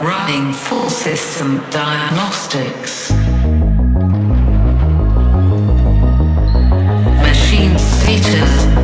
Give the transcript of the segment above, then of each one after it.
Running full system diagnostics. Machine status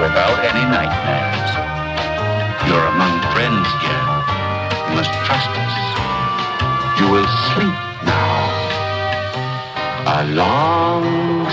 without any nightmares. You're among friends here. You must trust us. You will sleep now. A long